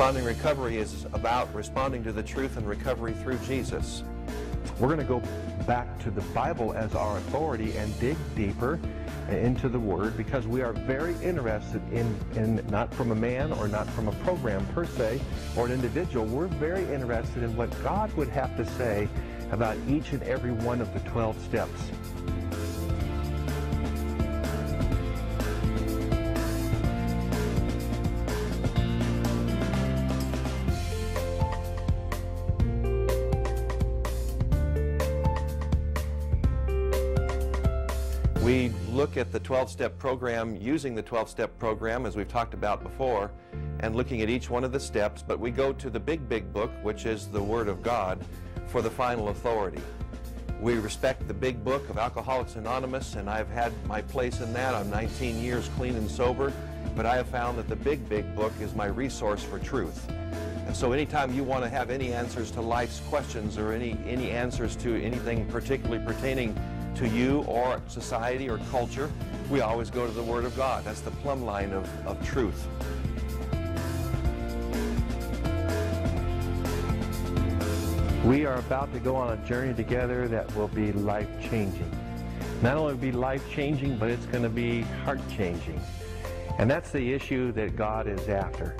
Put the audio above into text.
Responding Recovery is about responding to the truth and recovery through Jesus. We're going to go back to the Bible as our authority and dig deeper into the Word because we are very interested in, in not from a man or not from a program per se or an individual. We're very interested in what God would have to say about each and every one of the 12 steps. We look at the 12-step program using the 12-step program as we've talked about before and looking at each one of the steps, but we go to the big, big book, which is the Word of God, for the final authority. We respect the big book of Alcoholics Anonymous, and I've had my place in that. I'm 19 years clean and sober, but I have found that the big, big book is my resource for truth. And so anytime you want to have any answers to life's questions or any, any answers to anything particularly pertaining to you or society or culture, we always go to the Word of God. That's the plumb line of, of truth. We are about to go on a journey together that will be life-changing. Not only be life-changing, but it's going to be heart-changing. And that's the issue that God is after.